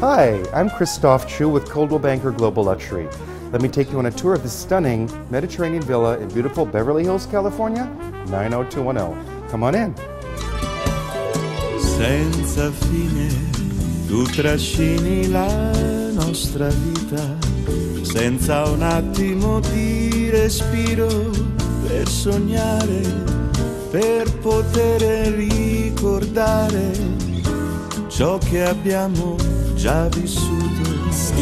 Hi, I'm Christophe Choo with Coldwell Banker Global Luxury. Let me take you on a tour of this stunning Mediterranean villa in beautiful Beverly Hills, California, 90210. Come on in. Senza fine tu trascini la nostra vita, senza un attimo di respiro per sognare, per poter ricordare ciò che abbiamo já vissutas.